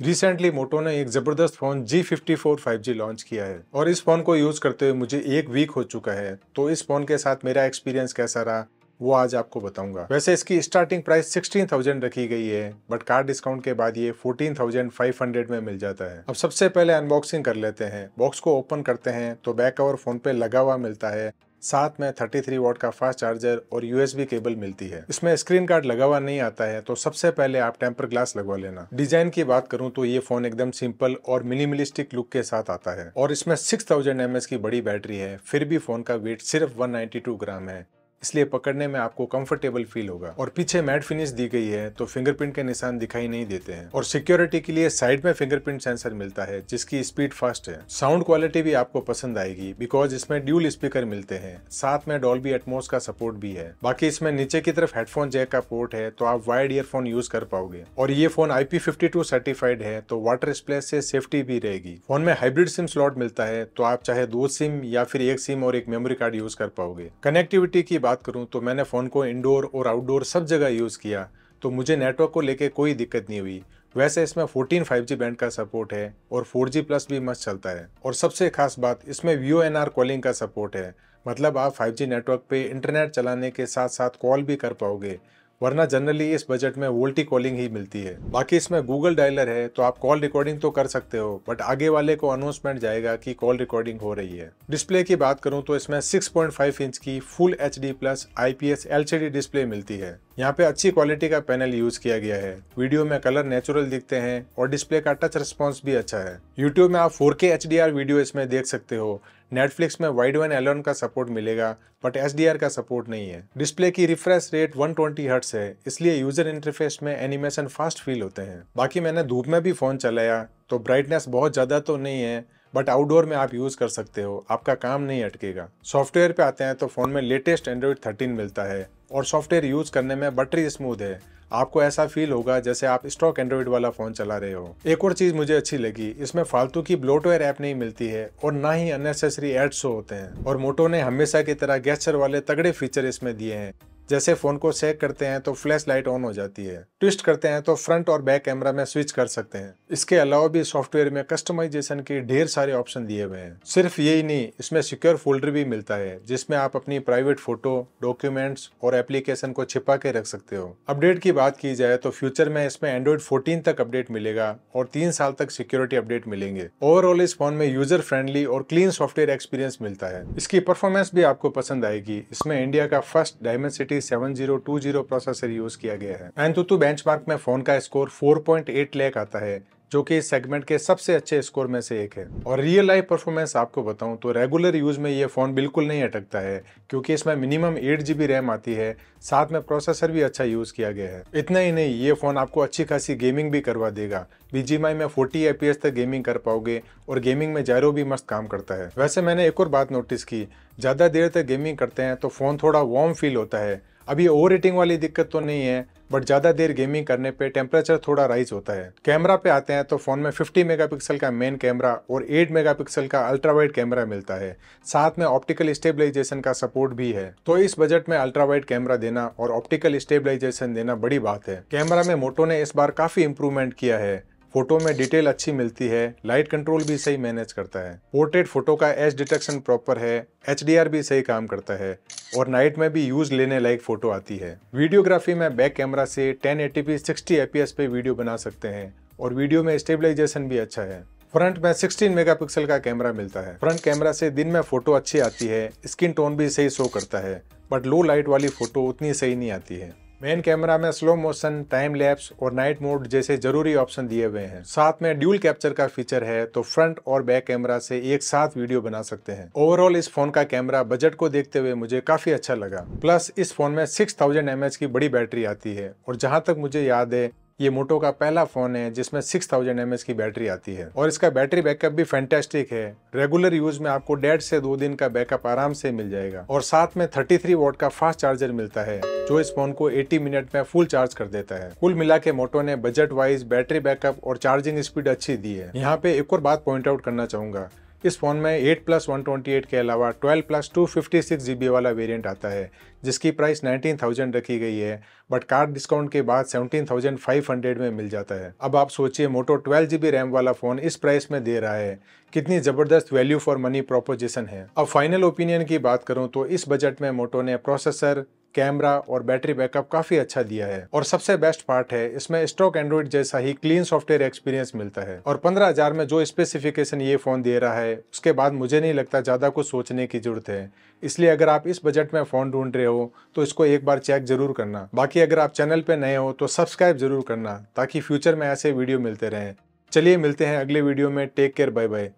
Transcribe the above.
Recently मोटो ने एक ज़बरदस्त फ़ोन G54 5G लॉन्च किया है और इस फ़ोन को यूज़ करते हुए मुझे एक वीक हो चुका है। तो इस फ़ोन के साथ मेरा एक्सपीरियंस कैसा रहा वो आज आपको बताऊँगा। वैसे इसकी स्टार्टिंग प्राइस 16,000 रखी गई है बट कार डिस्काउंट के बाद ये 14,500 में मिल जाता है। अब सबसे पहले अनबॉक्सिंग कर लेते हैं। बॉक्स को ओपन करते हैं तो बैक कवर फ़ोन पे लगा हुआ मिलता है। साथ में 33 वॉट का फास्ट चार्जर और यूएसबी केबल मिलती है। इसमें स्क्रीन कार्ड लगा हुआ नहीं आता है तो सबसे पहले आप टेम्पर ग्लास लगवा लेना। डिज़ाइन की बात करूँ तो ये फ़ोन एकदम सिंपल और मिनिमलिस्टिक लुक के साथ आता है। और इसमें 6000 थाउज़ेंड की बड़ी बैटरी है, फिर भी फ़ोन का वेट सिर्फ़ 192 ग्राम है। इसलिए पकड़ने में आपको कंफर्टेबल फील होगा। और पीछे मैट फिनिश दी गई है तो फिंगरप्रिंट के निशान दिखाई नहीं देते हैं। और सिक्योरिटी के लिए साइड में फिंगरप्रिंट सेंसर मिलता है, जिसकी स्पीड फास्ट है। साउंड क्वालिटी भी आपको पसंद आएगी बिकॉज़ इसमें ड्यूल स्पीकर मिलते हैं। साथ में डॉल्बी एटमोस का सपोर्ट भी है। बाकी इसमें नीचे की तरफ़ हेडफोन जैक का पोर्ट है तो आप वायर्ड ईयरफोन यूज़ कर पाओगे। और ये फ़ोन आई सर्टिफाइड है तो वाटर स्प्लेस से सेफ्टी भी रहेगी। फ़ोन में हाइब्रिड सिम स्लॉट मिलता है तो आप चाहे दो सिम या फिर एक सिम और एक मेमोरी कार्ड यूज़ कर पाओगे। कनेक्टिविटी की बात करूँ तो मैंने फ़ोन को इंडोर और आउटडोर सब जगह यूज़ किया तो मुझे नेटवर्क को लेकर कोई दिक्कत नहीं हुई। वैसे इसमें 14 5G बैंड का सपोर्ट है और 4G प्लस भी मस्त चलता है। और सबसे खास बात, इसमें वी कॉलिंग का सपोर्ट है। मतलब आप 5G नेटवर्क पे इंटरनेट चलाने के साथ साथ कॉल भी कर पाओगे। वरना जनरली इस बजट में वोल्टी कॉलिंग ही मिलती है। बाकी इसमें गूगल डायलर है तो आप कॉल रिकॉर्डिंग तो कर सकते हो बट आगे वाले को अनाउंसमेंट जाएगा कि कॉल रिकॉर्डिंग हो रही है। डिस्प्ले की बात करूँ तो इसमें 6.5 इंच की full H D plus IPS LCD display मिलती है। यहाँ पे अच्छी क्वालिटी का पैनल यूज़ किया गया है। वीडियो में कलर नेचुरल दिखते हैं और डिस्प्ले का टच रिस्पॉन्स भी अच्छा है। यूट्यूब में आप 4K HDR वीडियो इसमें देख सकते हो। नेटफ्लिक्स में वाइड वन एलोन का सपोर्ट मिलेगा बट एच का सपोर्ट नहीं है। डिस्प्ले की रिफ्रेश रेट 120 ट्वेंटी है, इसलिए यूज़र इंटरफेस में एनिमेशन फास्ट फील होते हैं। बाकी मैंने धूप में भी फ़ोन चलाया तो ब्राइटनेस बहुत ज़्यादा तो नहीं है बट आउटडोर में आप यूज़ कर सकते हो, आपका काम नहीं अटकेगा। सॉफ्टवेयर पे आते हैं तो फ़ोन में लेटेस्ट एंड्रॉइड 13 मिलता है। और सॉफ्टवेयर यूज़ करने में बटरी स्मूथ है। आपको ऐसा फील होगा जैसे आप स्टॉक एंड्रॉइड वाला फ़ोन चला रहे हो। एक और चीज़ मुझे अच्छी लगी, इसमें फालतू की ब्लोटवेयर ऐप नहीं मिलती है और ना ही अननेसेसरी एड्स होते हैं। और मोटो ने हमेशा की तरह गैस्चर वाले तगड़े फीचर इसमें दिए हैं। जैसे फ़ोन को सेक करते हैं तो फ्लैश लाइट ऑन हो जाती है। ट्विस्ट करते हैं तो फ्रंट और बैक कैमरा में स्विच कर सकते हैं। इसके अलावा भी सॉफ्टवेयर में कस्टमाइजेशन के ढेर सारे ऑप्शन दिए हुए हैं। सिर्फ़ यही नहीं, इसमें सिक्योर फोल्डर भी मिलता है, जिसमें आप अपनी प्राइवेट फ़ोटो डॉक्यूमेंट्स और एप्लीकेशन को छिपा के रख सकते हो। अपडेट की बात की जाए तो फ्यूचर में इसमें एंड्रॉइड फोर्टीन तक अपडेट मिलेगा और तीन साल तक सिक्योरिटी अपडेट मिलेंगे। ओवरऑल इस फ़ोन में यूज़र फ्रेंडली और क्लीन सॉफ्टवेयर एक्सपीरियंस मिलता है। इसकी परफॉर्मेंस भी आपको पसंद आएगी। इसमें इंडिया का first Dimensity seven zero two zero processor use किया गया है। एंतुतु बेंचमार्क में फ़ोन का स्कोर 4.8 लैक आता है। जो कि इस सेगमेंट के सबसे अच्छे स्कोर में से एक है। और रियल लाइफ परफॉर्मेंस आपको बताऊँ तो रेगुलर यूज़ में ये फ़ोन बिल्कुल नहीं अटकता है, क्योंकि इसमें मिनिमम एट जीबी रैम आती है, साथ में प्रोसेसर भी अच्छा यूज़ किया गया है। इतना ही नहीं, ये फ़ोन आपको अच्छी खासी गेमिंग भी करवा देगा। बीजीएमआई में 40 एपीएस तक गेमिंग कर पाओगे और गेमिंग में जायरो भी मस्त काम करता है। वैसे मैंने एक और बात नोटिस की, ज़्यादा देर तक गेमिंग करते हैं तो फ़ोन थोड़ा वार्म फील होता है। अभी ओवर हीटिंग वाली दिक्कत तो नहीं है बट ज़्यादा देर गेमिंग करने पे टेम्परेचर थोड़ा राइज होता है। कैमरा पे आते हैं तो फ़ोन में 50 मेगापिक्सल का मेन कैमरा और 8 मेगापिक्सल का अल्ट्रा वाइड कैमरा मिलता है। साथ में ऑप्टिकल स्टेबलाइजेशन का सपोर्ट भी है। तो इस बजट में अल्ट्रा वाइड कैमरा देना और ऑप्टिकल स्टेबलाइजेशन देना बड़ी बात है। कैमरा में मोटो ने इस बार काफ़ी इंप्रूवमेंट किया है। फ़ोटो में डिटेल अच्छी मिलती है, लाइट कंट्रोल भी सही मैनेज करता है। पोर्ट्रेट फ़ोटो का एच डिटेक्शन प्रॉपर है, एचडीआर भी सही काम करता है और नाइट में भी यूज़ लेने लायक फ़ोटो आती है। वीडियोग्राफी में बैक कैमरा से 1080p 60 fps पे वीडियो बना सकते हैं और वीडियो में स्टेबलाइजेशन भी अच्छा है। फ्रंट में 16 मेगापिक्सल का कैमरा मिलता है। फ्रंट कैमरा से दिन में फ़ोटो अच्छी आती है, स्किन टोन भी सही शो करता है, बट लो लाइट वाली फ़ोटो उतनी सही नहीं आती है। मेन कैमरा में स्लो मोशन टाइम लैप्स और नाइट मोड जैसे ज़रूरी ऑप्शन दिए हुए हैं। साथ में ड्यूल कैप्चर का फीचर है तो फ्रंट और बैक कैमरा से एक साथ वीडियो बना सकते हैं। ओवरऑल इस फ़ोन का कैमरा बजट को देखते हुए मुझे काफ़ी अच्छा लगा। प्लस इस फ़ोन में सिक्स थाउज़ेंड की बड़ी बैटरी आती है और जहाँ तक मुझे याद है ये मोटो का पहला फ़ोन है, जिसमें 6000 थाउज़ेंड की बैटरी आती है। और इसका बैटरी बैकअप भी फैंटेस्टिक है। रेगुलर यूज़ में आपको डेढ़ से दो दिन का बैकअप आराम से मिल जाएगा। और साथ में 33 वोट का फास्ट चार्जर मिलता है, जो इस फ़ोन को 80 मिनट में फुल चार्ज कर देता है। कुल मिला के मोटो ने बजट वाइज बैटरी बैकअप और चार्जिंग स्पीड अच्छी दी है। यहाँ पे एक और बात पॉइंट आउट करना चाहूँगा। इस फ़ोन में 8 प्लस वन के अलावा 12 प्लस टू फिफ्टी वाला वेरिएंट आता है जिसकी प्राइस 19,000 रखी गई है बट कार्ड डिस्काउंट के बाद 17,500 में मिल जाता है। अब आप सोचिए मोटो 12 जीबी रैम वाला फ़ोन इस प्राइस में दे रहा है। कितनी ज़बरदस्त वैल्यू फॉर मनी प्रोपोजिशन है। अब फाइनल ओपिनियन की बात करूँ तो इस बजट में मोटो ने प्रोसेसर कैमरा और बैटरी बैकअप काफ़ी अच्छा दिया है। और सबसे बेस्ट पार्ट है, इसमें स्टॉक एंड्रॉइड जैसा ही क्लीन सॉफ्टवेयर एक्सपीरियंस मिलता है। और पंद्रह हज़ार में जो स्पेसिफिकेशन ये फ़ोन दे रहा है, उसके बाद मुझे नहीं लगता ज़्यादा कुछ सोचने की ज़रूरत है। इसलिए अगर आप इस बजट में फ़ोन ढूंढ रहे हो तो इसको एक बार चेक ज़रूर करना। बाकी अगर आप चैनल पे नए हो तो सब्सक्राइब ज़रूर करना, ताकि फ्यूचर में ऐसे वीडियो मिलते रहें। चलिए मिलते हैं अगले वीडियो में। Take care bye bye